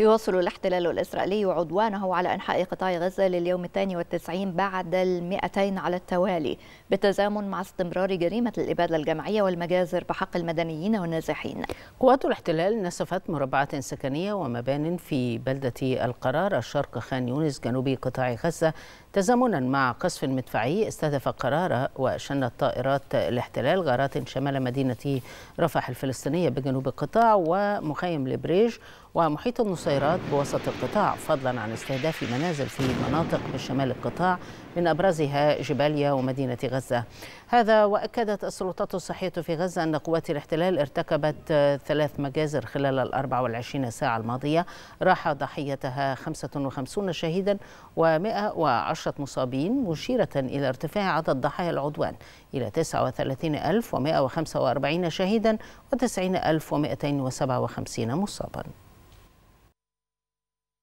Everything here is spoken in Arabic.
يواصل الاحتلال الإسرائيلي عدوانه على أنحاء قطاع غزة لليوم الثاني والتسعين بعد المئتين على التوالي بالتزامن مع استمرار جريمة الإبادة الجماعية والمجازر بحق المدنيين والنازحين. قوات الاحتلال نسفت مربعات سكنية ومبان في بلدة القرار الشرق خان يونس جنوب قطاع غزة تزامنا مع قصف مدفعي استهدف قرارة وشنت طائرات الاحتلال غارات شمال مدينة رفح الفلسطينية بجنوب القطاع ومخيم البريج ومحيط النصيرات بوسط القطاع فضلا عن استهداف منازل في مناطق بشمال القطاع من أبرزها جباليا ومدينة غزة. هذا وأكدت السلطات الصحية في غزة أن قوات الاحتلال ارتكبت ثلاث مجازر خلال ال 24 ساعة الماضية. راح ضحيتها 55 شهيدا و110 مصابين مشيرة إلى ارتفاع عدد ضحايا العدوان إلى 39145 شهيدا و90257 مصابا.